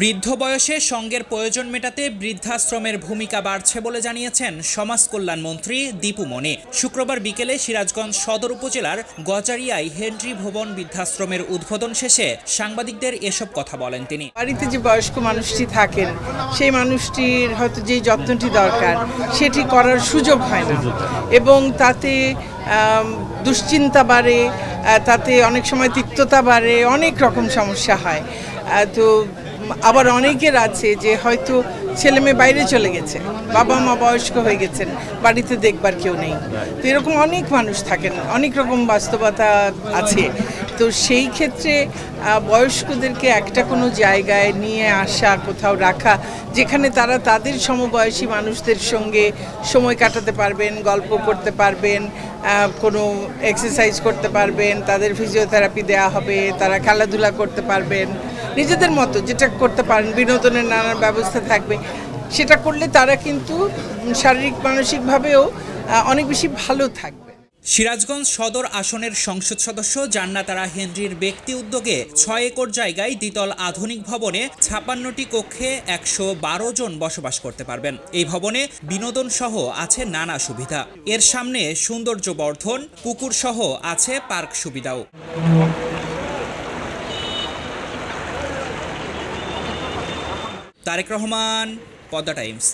বৃদ্ধ বয়সে সঙ্গের প্রয়োজন মেটাতে বৃদ্ধাশ্রমের ভূমিকা বাড়ছে বলে জানিয়েছেন সমাজ কল্যাণ মন্ত্রী দীপু মনি। শুক্রবার বিকেলে সিরাজগঞ্জ সদর উপজেলার গজারিয়ায় হেনরি ভবন বৃদ্ধাশ্রমের উদ্বোধন শেষে সাংবাদিকদের এসব কথা বলেন তিনি। বাড়িতে যে বয়স্ক মানুষটি থাকেন, সেই মানুষটির হয়তো যে যত্নটি দরকার, সেটি করার সুযোগ হয় না। এবং তাতে দুশ্চিন্তা বাড়ে তাতে অনেক সময় তিক্ততা বাড়ে, অনেক রকম সমস্যা হয়। তো আবার অনেকের আছে যে হয়তো ছেলে মেয়ে বাইরে চলে গেছে, বাবা মা বয়স্ক হয়ে গেছেন, বাড়িতে দেখবার কেউ নেই। তো এরকম অনেক মানুষ থাকেন, অনেক রকম বাস্তবতা আছে। তো সেই ক্ষেত্রে বয়স্কদেরকে একটা কোনো জায়গায় নিয়ে আসা, কোথাও রাখা, যেখানে তারা তাদের সমবয়সী মানুষদের সঙ্গে সময় কাটাতে পারবেন, গল্প করতে পারবেন কোনো এক্সারসাইজ করতে পারবেন, তাদের ফিজিওথেরাপি দেওয়া হবে, তারা খেলাধুলা করতে পারবেন নিজেদের মতো যেটা করতে পারেন, বিনোদনের নানান ব্যবস্থা থাকবে। সেটা করলে তারা কিন্তু শারীরিক, মানসিকভাবেও অনেক বেশি ভালো থাকবে। সিরাজগঞ্জ সদর আসনের সংসদ সদস্য জান্নাতারা হেনরির ব্যক্তি উদ্যোগে ছয় একর জায়গায় দ্বিতল আধুনিক ভবনে ছাপান্নটি কক্ষে একশো বারো জন বসবাস করতে পারবেন। এই ভবনে বিনোদন সহ আছে নানা সুবিধা। এর সামনে সৌন্দর্য বর্ধন পুকুর সহ আছে পার্ক সুবিধাও। তারেক রহমান পদ্মা টাইমস।